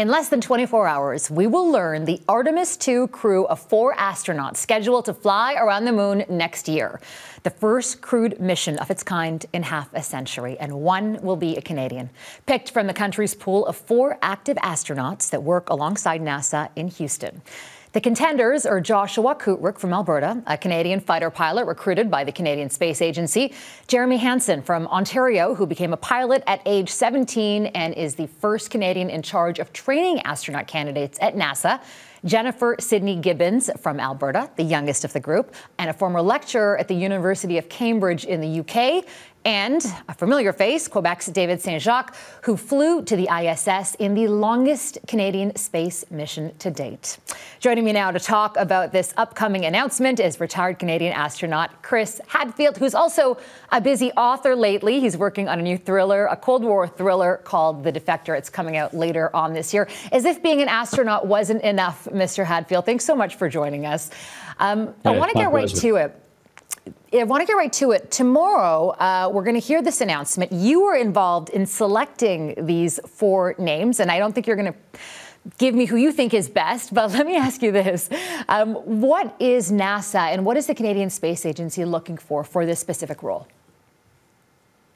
In less than 24 hours, we will learn the Artemis II crew of four astronauts scheduled to fly around the moon next year. The first crewed mission of its kind in half a century, and one will be a Canadian. Picked from the country's pool of four active astronauts that work alongside NASA in Houston. The contenders are Joshua Kutryk from Alberta, a Canadian fighter pilot recruited by the Canadian Space Agency, Jeremy Hansen from Ontario, who became a pilot at age 17 and is the first Canadian in charge of training astronaut candidates at NASA. Jennifer Sidey Gibbons from Alberta, the youngest of the group, and a former lecturer at the University of Cambridge in the UK, and a familiar face, Quebec's David Saint Jacques, who flew to the ISS in the longest Canadian space mission to date. Joining me now to talk about this upcoming announcement is retired Canadian astronaut Chris Hadfield, who's also a busy author lately. He's working on a new thriller, a Cold War thriller called The Defector. It's coming out later on this year. As if being an astronaut wasn't enough, Mr. Hadfield, thanks so much for joining us. Um, I want to get right to it. I want to get right to it. Tomorrow, uh, we're going to hear this announcement. You were involved in selecting these four names, and I don't think you're going to give me who you think is best, but let me ask you this. Um, what is NASA and what is the Canadian Space Agency looking for for this specific role?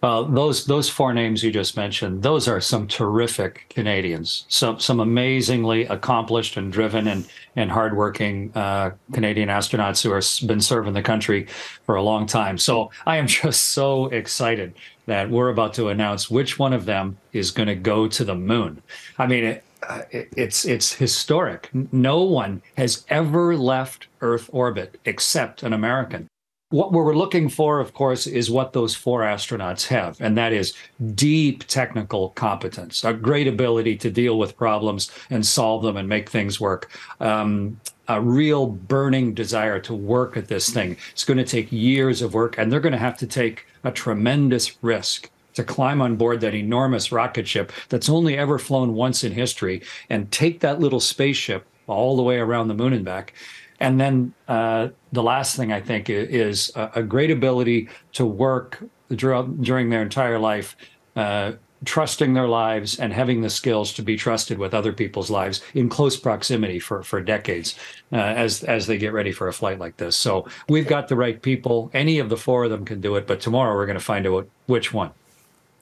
Well, those those four names you just mentioned, those are some terrific Canadians, some some amazingly accomplished and driven and and hardworking uh, Canadian astronauts who have been serving the country for a long time. So I am just so excited that we're about to announce which one of them is going to go to the moon. I mean, it, uh, it, it's it's historic. No one has ever left Earth orbit except an American what we're looking for, of course, is what those four astronauts have, and that is deep technical competence, a great ability to deal with problems and solve them and make things work. Um, a real burning desire to work at this thing. It's going to take years of work, and they're going to have to take a tremendous risk to climb on board that enormous rocket ship that's only ever flown once in history and take that little spaceship all the way around the moon and back and then uh, the last thing I think is a, great ability to work during their entire life, uh, trusting their lives and having the skills to be trusted with other people's lives in close proximity for for decades uh, as as they get ready for a flight like this. So we've got the right people. Any of the four of them can do it, but tomorrow we're going to find out which one.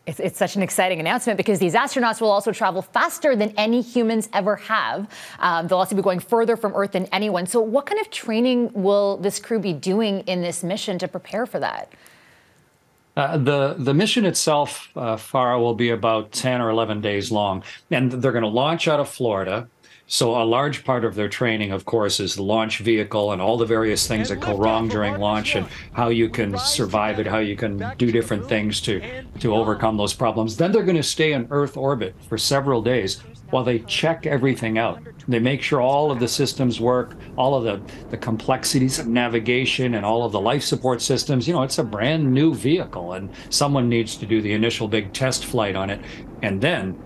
It's, it's, such an exciting announcement because these astronauts will also travel faster than any humans ever have. Um, they'll also be going further from Earth than anyone. So, what kind of training will this crew be doing in this mission to prepare for that? Uh, the the mission itself, uh, will be about ten or eleven days long, and they're going to launch out of Florida. So a large part of their training, of course, is the launch vehicle and all the various things that go wrong during launch and how you can survive it, how you can do different things to to overcome those problems. Then they're going to stay in Earth orbit for several days while they check everything out. They make sure all of the systems work, all of the, the complexities of navigation and all of the life support systems. You know, it's a brand new vehicle and someone needs to do the initial big test flight on it. And then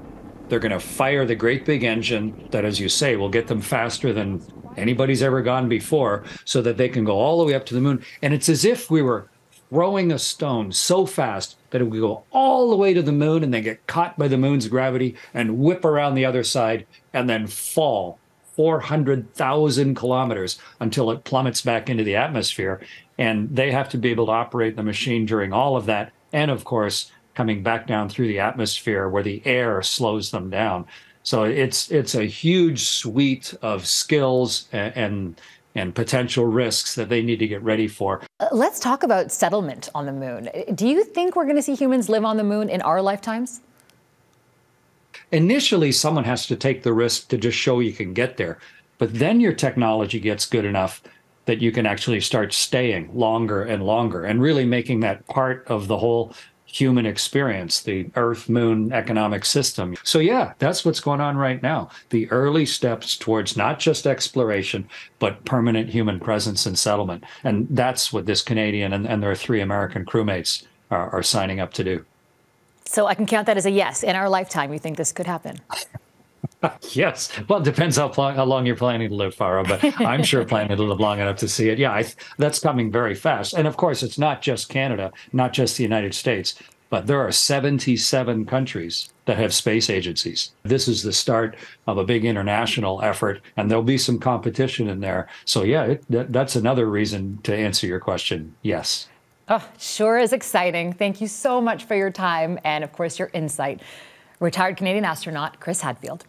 they're going to fire the great big engine that, as you say, will get them faster than anybody's ever gone before so that they can go all the way up to the moon. And it's as if we were throwing a stone so fast that it would go all the way to the moon and then get caught by the moon's gravity and whip around the other side and then fall 400,000 kilometers until it plummets back into the atmosphere. And they have to be able to operate the machine during all of that. And of course, coming back down through the atmosphere where the air slows them down. So it's it's a huge suite of skills and, and and potential risks that they need to get ready for. Uh, let's talk about settlement on the moon. Do you think we're going to see humans live on the moon in our lifetimes? Initially, someone has to take the risk to just show you can get there. But then your technology gets good enough that you can actually start staying longer and longer and really making that part of the whole human experience, the Earth Moon economic system. So, yeah, that's what's going on right now. The early steps towards not just exploration, but permanent human presence and settlement. And that's what this Canadian and, and their three American crewmates are, are signing up to do. So, I can count that as a yes. In our lifetime, you think this could happen? yes. Well, it depends how, how long you're planning to live, Farah, but I'm sure planning to live long enough to see it. Yeah, I, that's coming very fast. And of course, it's not just Canada, not just the United States, but there are 77 countries that have space agencies. This is the start of a big international effort, and there'll be some competition in there. So, yeah, it, that, that's another reason to answer your question yes. Oh, sure is exciting. Thank you so much for your time and, of course, your insight. Retired Canadian astronaut Chris Hadfield.